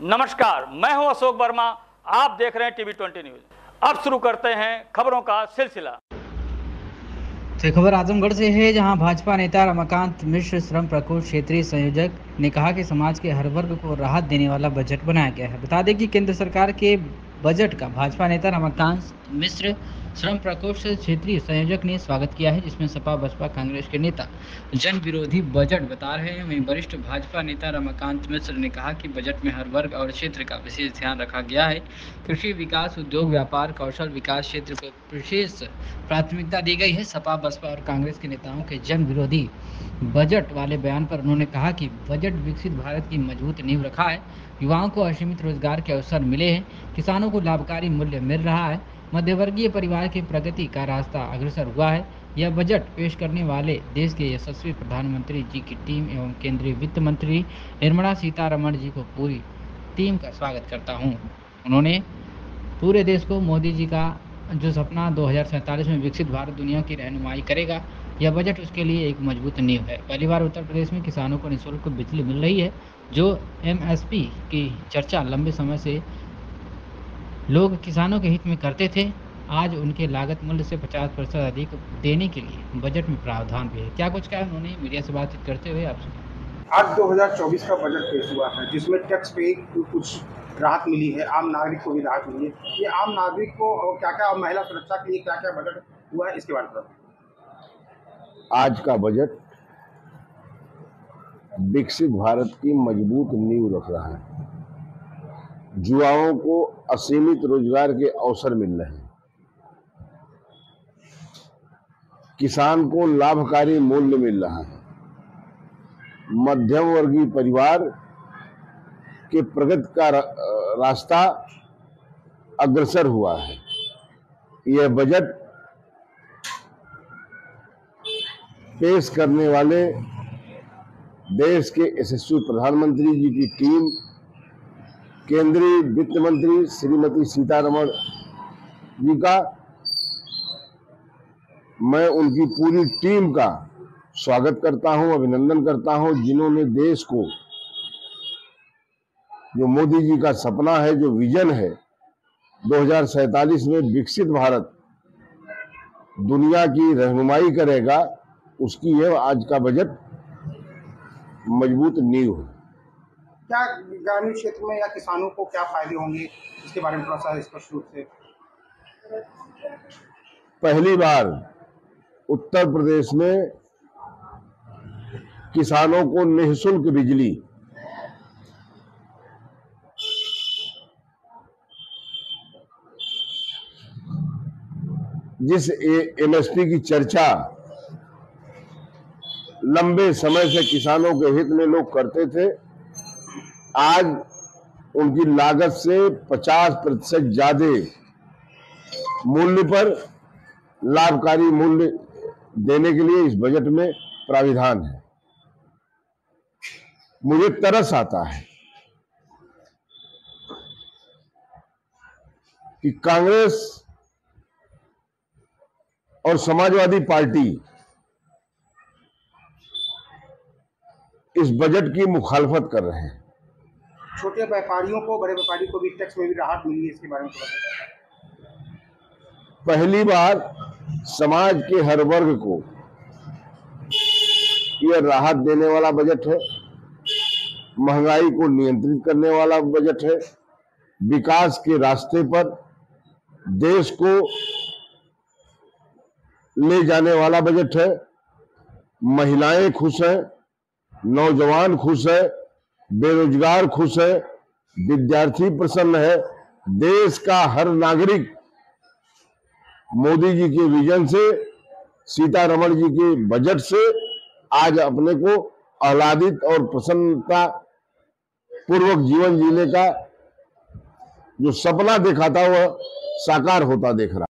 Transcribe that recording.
नमस्कार, मैं हूँ अशोक वर्मा, आप देख रहे हैं टीवी ट्वेंटी न्यूज़। अब शुरू करते हैं खबरों का सिलसिला। खबर आजमगढ़ से है, जहाँ भाजपा नेता रमाकांत मिश्र, श्रम प्रकोष्ठ क्षेत्रीय संयोजक, ने कहा कि समाज के हर वर्ग को राहत देने वाला बजट बनाया गया है। बता दें कि केंद्र सरकार के बजट का भाजपा नेता रमाकांत मिश्र श्रम प्रकोष्ठ क्षेत्रीय संयोजक ने स्वागत किया है, जिसमें सपा, बसपा, कांग्रेस के नेता जन विरोधी बजट बता रहे हैं। वहीं वरिष्ठ भाजपा नेता रमाकांत मिश्र ने कहा कि बजट में हर वर्ग और क्षेत्र का विशेष ध्यान रखा गया है। कृषि विकास, उद्योग, व्यापार, कौशल विकास क्षेत्र को विशेष प्राथमिकता दी गई है। सपा, बसपा और कांग्रेस के नेताओं के जन विरोधी बजट वाले बयान पर उन्होंने कहा कि बजट विकसित भारत की मज़बूत नींव रखा है। युवाओं को असीमित रोज़गार के अवसर मिले हैं। किसानों को लाभकारी मूल्य मिल रहा है। मध्यवर्गीय परिवार की प्रगति का रास्ता अग्रसर हुआ है यह बजट पेश करने वाले देश के यशस्वी प्रधानमंत्री जी की टीम एवं केंद्रीय वित्त मंत्री निर्मला सीतारमण जी को पूरी टीम का स्वागत करता हूँ। उन्होंने पूरे देश को मोदी जी का जो सपना दो में विकसित भारत दुनिया की रहनुमाई करेगा, यह बजट उसके लिए एक मज़बूत नींव है पहली बार उत्तर प्रदेश में किसानों को निःशुल्क बिजली मिल रही है, जो एमएसपी की चर्चा लंबे समय से लोग किसानों के हित में करते थे आज उनके लागत मूल्य से 50 प्रतिशत अधिक देने के लिए बजट में प्रावधान भी है। क्या कुछ कहा उन्होंने मीडिया से बातचीत करते हुए आपसे? आज 2024 का बजट पेश हुआ है जिसमें टैक्स पे कुछ राहत मिली है आम नागरिक को भी राहत मिली है। ये आम नागरिक को और क्या क्या महिला सुरक्षा के लिए क्या क्या बजट हुआ है इसके बारे में आज का बजट विकसित भारत की मज़बूत नींव रख रहा है। युवाओं को असीमित रोज़गार के अवसर मिल रहे हैं। किसान को लाभकारी मूल्य मिल रहा है। मध्यम वर्गीय परिवार के प्रगति का रास्ता अग्रसर हुआ है। यह बजट पेश करने वाले देश के यशस्वी प्रधानमंत्री जी की टीम केंद्रीय वित्त मंत्री श्रीमती सीतारमण जी का, मैं उनकी पूरी टीम का स्वागत करता हूँ, अभिनंदन करता हूँ, जिन्होंने देश को, जो मोदी जी का सपना है, जो विजन है, दो में विकसित भारत दुनिया की रहनुमाई करेगा, उसकी यह आज का बजट मज़बूत नींव है। क्या ग्रामीण क्षेत्र में या किसानों को क्या फ़ायदे होंगे? इसके बारे में थोड़ा सा स्पष्ट रूप से। पहली बार उत्तर प्रदेश में किसानों को निःशुल्क बिजली जिस एमएसपी की चर्चा लंबे समय से किसानों के हित में लोग करते थे आज उनकी लागत से 50 प्रतिशत ज़्यादा मूल्य पर लाभकारी मूल्य देने के लिए इस बजट में प्राविधान है। मुझे तरस आता है कि कांग्रेस और समाजवादी पार्टी इस बजट की मुखालफत कर रहे हैं। छोटे व्यापारियों को, बड़े व्यापारी को भी टैक्स में भी राहत मिली है, इसके बारे में पहली बार समाज के हर वर्ग को यह राहत देने वाला बजट है। महँगाई को नियंत्रित करने वाला बजट है। विकास के रास्ते पर देश को ले जाने वाला बजट है। महिलाएँ खुश हैं, नौजवान खुश है बेरोजगार खुश है, विद्यार्थी प्रसन्न है, देश का हर नागरिक मोदी जी के विजन से, सीतारमण जी के बजट से आज अपने को आह्लादित और प्रसन्नता पूर्वक जीवन जीने का जो सपना देखा था वह साकार होता देख रहा